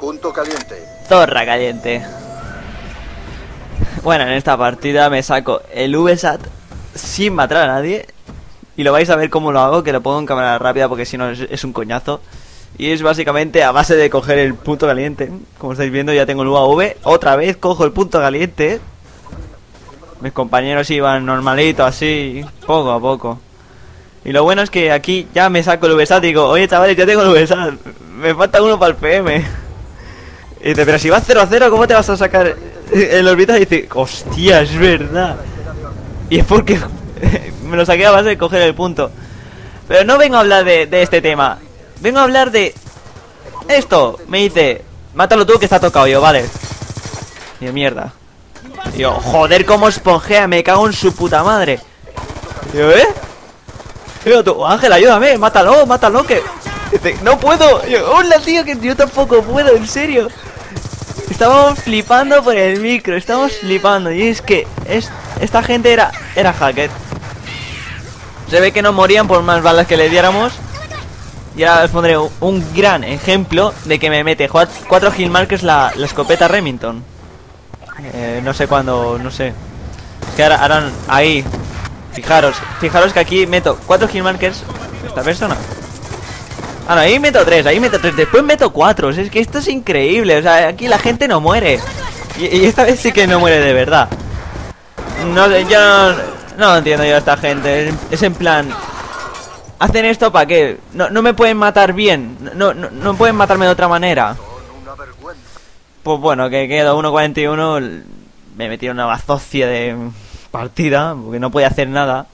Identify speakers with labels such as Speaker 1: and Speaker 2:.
Speaker 1: Punto caliente.
Speaker 2: Zorra caliente. Bueno, en esta partida me saco el VSAT sin matar a nadie. Y lo vais a ver cómo lo hago, que lo pongo en cámara rápida porque si no es, es un coñazo. Y es básicamente a base de coger el punto caliente. Como estáis viendo ya tengo el UAV. Otra vez cojo el punto caliente. Mis compañeros iban normalito, así, poco a poco. Y lo bueno es que aquí ya me saco el VSAT y digo, oye chavales, ya tengo el VSAT. Me falta uno para el PM. Y dice, pero si vas 0 a 0, ¿cómo te vas a sacar el orbital? Y dice, hostia, es verdad. Y es porque me lo saqué a base de coger el punto. Pero no vengo a hablar de, este tema. Vengo a hablar de esto. Me dice, mátalo tú que está tocado. yo, vale. Y mierda. Y yo, joder, cómo esponjea, me cago en su puta madre. Y yo, ¿eh? Y yo, tú, Ángel, ayúdame, mátalo, mátalo, que... Dice, no puedo. Y yo, hola, tío, que yo tampoco puedo, en serio. Estábamos flipando por el micro, estamos flipando. Y es que es, esta gente era, era hacker. Se ve que no morían por más balas que le diéramos. Y ahora os pondré un, gran ejemplo de que me mete 4 kill markers la, la escopeta Remington. Eh, no sé cuándo, no sé. Es que ahora, ahora ahí. Fijaros, fijaros que aquí meto 4 kill markers. Esta persona. Ah, no, ahí meto 3, ahí meto 3, después meto 4. Es que esto es increíble. O sea, aquí la gente no muere. Y, esta vez sí que no muere de verdad. No yo no, no entiendo yo a esta gente. Es en plan. ¿Hacen esto para qué? No, no me pueden matar bien. No, no, no pueden matarme de otra manera. Pues bueno, que quedó 1.41. Me metieron una bazocia de partida. Porque no podía hacer nada.